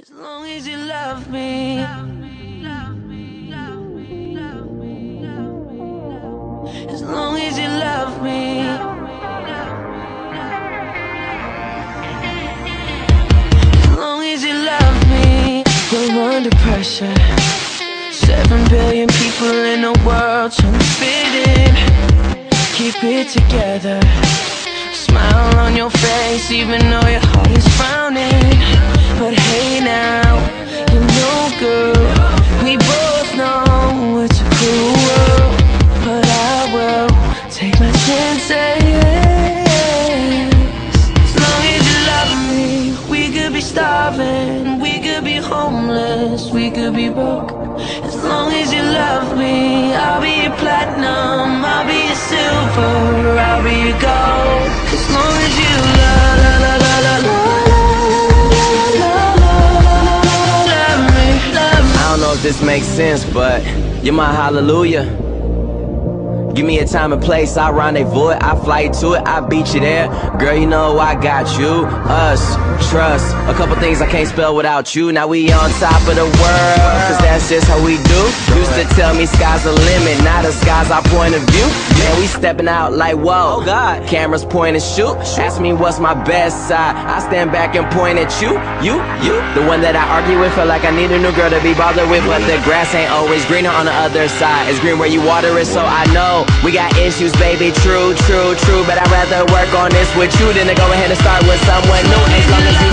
As long as you love me. As long as you love me. As long as you love me. We're under pressure. Seven billion people in the world trying to fit in. Keep it together. Smile on your face even though your heart is frowning. Starving, we could be homeless, we could be broke. As long as you love me, I'll be your platinum, I'll be your silver, I'll be your gold. As long as you love, la la la la la this makes sense, but you're my hallelujah. Give me a time and place, I rendezvous it, I fly to it, I beat you there. Girl, you know I got you, us, trust. A couple things I can't spell without you. Now we on top of the world, cause that's just how we do. Used to tell me sky's the limit, now the sky's our point of view. Man, we stepping out like whoa. Oh God, cameras point and shoot. Ask me what's my best side. I stand back and point at you, you, you. The one that I argue with, feel like I need a new girl to be bothered with, but the grass ain't always greener on the other side. It's green where you water it, so I know we got issues, baby. True, true, true. But I'd rather work on this with you than to go ahead and start with someone new. As long as.